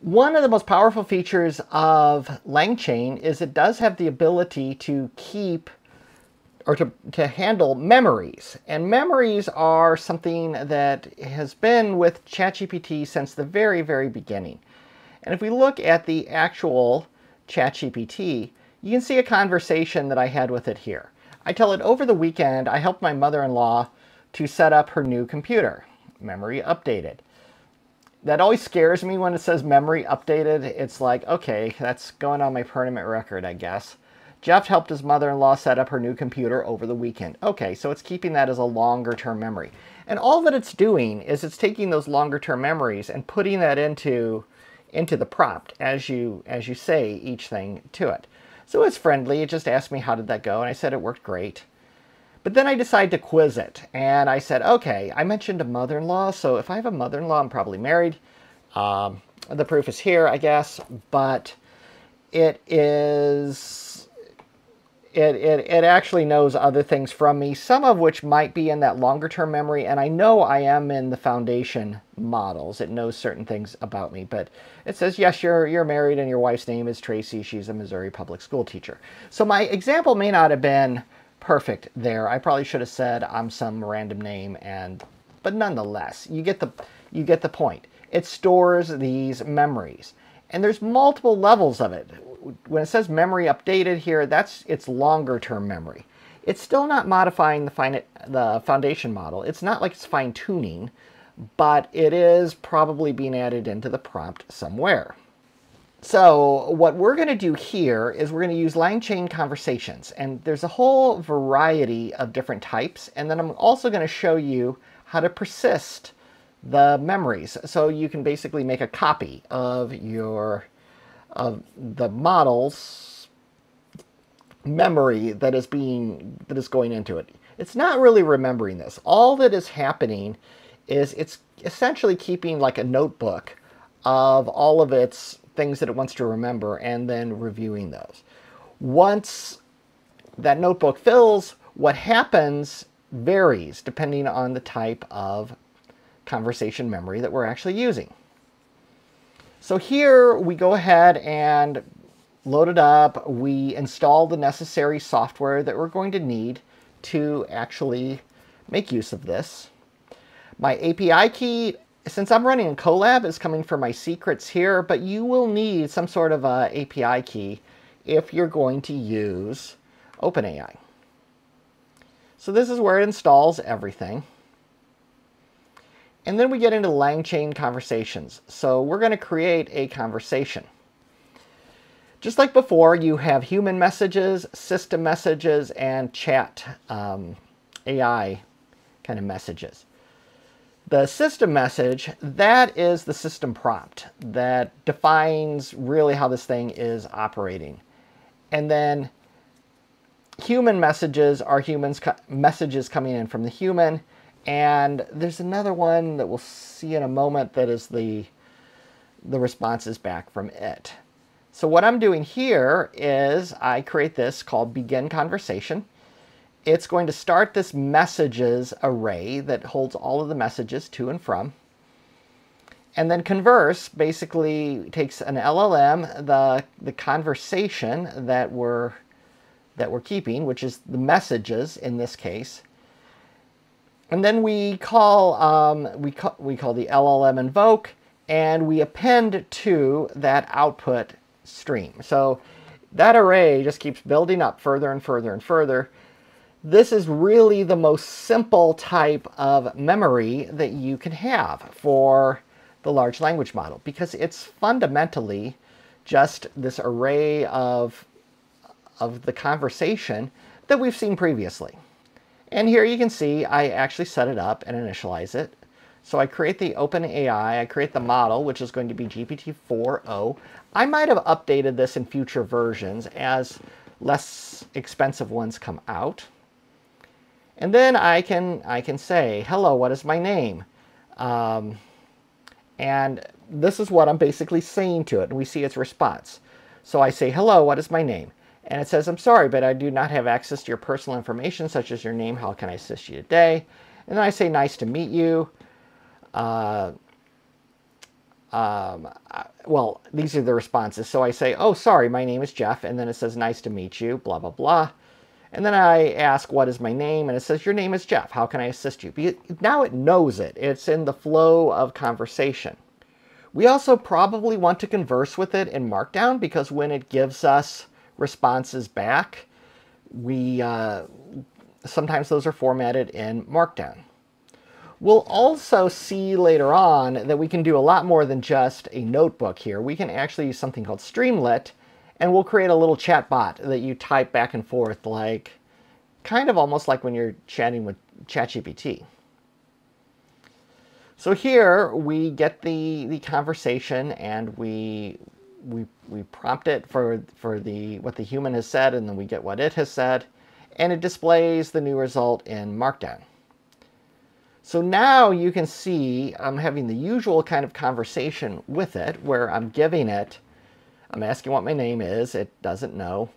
One of the most powerful features of LangChain is it does have the ability to keep or to, to handle memories. And memories are something that has been with ChatGPT since the very, very beginning. And if we look at the actual ChatGPT, you can see a conversation that I had with it here. I tell it over the weekend I helped my mother-in-law to set up her new computer, memory updated. That always scares me when it says memory updated. It's like, okay, that's going on my permanent record, I guess. Jeff helped his mother-in-law set up her new computer over the weekend. Okay, so it's keeping that as a longer-term memory. And all that it's doing is it's taking those longer-term memories and putting that into into the prompt as you as you say each thing to it. So it's friendly. It just asked me how did that go, and I said it worked great. But then I decided to quiz it, and I said, okay, I mentioned a mother-in-law, so if I have a mother-in-law, I'm probably married. Um, the proof is here, I guess, but it is it, it, it actually knows other things from me, some of which might be in that longer term memory. And I know I am in the foundation models. It knows certain things about me, but it says, yes, you're, you're married and your wife's name is Tracy. She's a Missouri public school teacher. So my example may not have been perfect there. I probably should have said I'm some random name and, but nonetheless, you get the, you get the point. It stores these memories and there's multiple levels of it when it says memory updated here, that's its longer term memory. It's still not modifying the, the foundation model. It's not like it's fine tuning, but it is probably being added into the prompt somewhere. So what we're going to do here is we're going to use LangChain conversations. And there's a whole variety of different types. And then I'm also going to show you how to persist the memories. So you can basically make a copy of your of the model's memory that is being that is going into it. It's not really remembering this. All that is happening is it's essentially keeping like a notebook of all of its things that it wants to remember and then reviewing those. Once that notebook fills, what happens varies depending on the type of conversation memory that we're actually using. So here we go ahead and load it up. We install the necessary software that we're going to need to actually make use of this. My API key, since I'm running in Colab, is coming from my secrets here, but you will need some sort of a API key if you're going to use OpenAI. So this is where it installs everything. And then we get into LangChain conversations. So we're going to create a conversation. Just like before, you have human messages, system messages, and chat um, AI kind of messages. The system message, that is the system prompt that defines really how this thing is operating. And then human messages are humans messages coming in from the human and there's another one that we'll see in a moment that is the, the responses back from it. So what I'm doing here is I create this called begin conversation. It's going to start this messages array that holds all of the messages to and from. And then converse basically takes an LLM, the, the conversation that we're, that we're keeping, which is the messages in this case, and then we call, um, we, call, we call the LLM invoke, and we append to that output stream. So that array just keeps building up further and further and further. This is really the most simple type of memory that you can have for the large language model because it's fundamentally just this array of, of the conversation that we've seen previously. And here you can see I actually set it up and initialize it. So I create the OpenAI, I create the model, which is going to be GPT-4o. I might have updated this in future versions as less expensive ones come out. And then I can, I can say, hello, what is my name? Um, and this is what I'm basically saying to it, and we see its response. So I say, hello, what is my name? And it says, I'm sorry, but I do not have access to your personal information, such as your name. How can I assist you today? And then I say, nice to meet you. Uh, um, well, these are the responses. So I say, oh, sorry, my name is Jeff. And then it says, nice to meet you, blah, blah, blah. And then I ask, what is my name? And it says, your name is Jeff. How can I assist you? Because now it knows it. It's in the flow of conversation. We also probably want to converse with it in Markdown because when it gives us responses back, we uh, sometimes those are formatted in Markdown. We'll also see later on that we can do a lot more than just a notebook here. We can actually use something called Streamlit, and we'll create a little chat bot that you type back and forth, like kind of almost like when you're chatting with ChatGPT. So here we get the, the conversation and we, we, we prompt it for, for the, what the human has said and then we get what it has said and it displays the new result in Markdown. So now you can see I'm having the usual kind of conversation with it where I'm giving it, I'm asking what my name is, it doesn't know,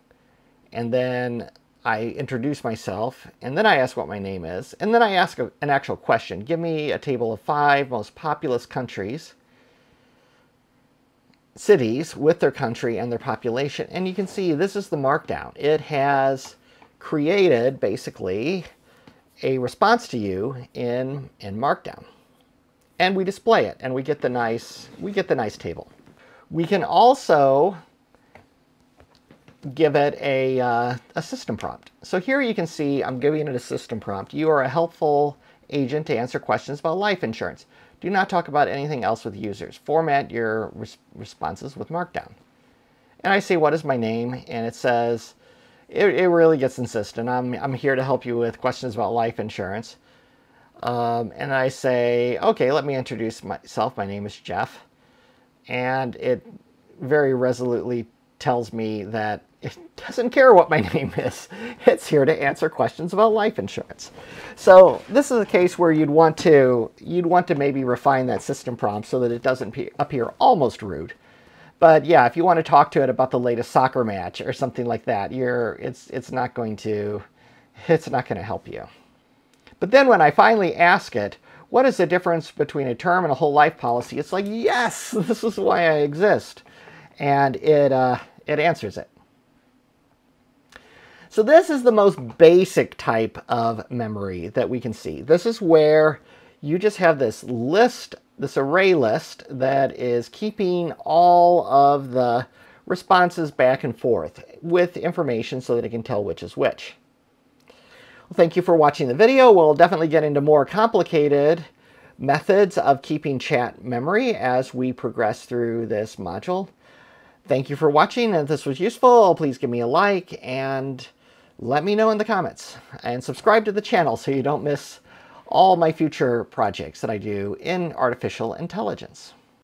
and then I introduce myself, and then I ask what my name is, and then I ask a, an actual question. Give me a table of five most populous countries, cities with their country and their population, and you can see this is the markdown. It has created, basically, a response to you in, in Markdown. And we display it, and we get the nice, we get the nice table. We can also give it a, uh, a system prompt. So here you can see I'm giving it a system prompt. You are a helpful agent to answer questions about life insurance. Do not talk about anything else with users. Format your res responses with Markdown. And I say, what is my name? And it says, it, it really gets insistent. I'm, I'm here to help you with questions about life insurance. Um, and I say, okay, let me introduce myself. My name is Jeff. And it very resolutely tells me that it doesn't care what my name is. It's here to answer questions about life insurance. So this is a case where you'd want to you'd want to maybe refine that system prompt so that it doesn't appear almost rude. But yeah, if you want to talk to it about the latest soccer match or something like that, you're it's it's not going to it's not going to help you. But then when I finally ask it, what is the difference between a term and a whole life policy? It's like, yes, this is why I exist. And it, uh, it answers it. So this is the most basic type of memory that we can see. This is where you just have this list, this array list that is keeping all of the responses back and forth with information so that it can tell which is which. Thank you for watching the video. We'll definitely get into more complicated methods of keeping chat memory as we progress through this module. Thank you for watching. If this was useful, please give me a like and let me know in the comments. And subscribe to the channel so you don't miss all my future projects that I do in artificial intelligence.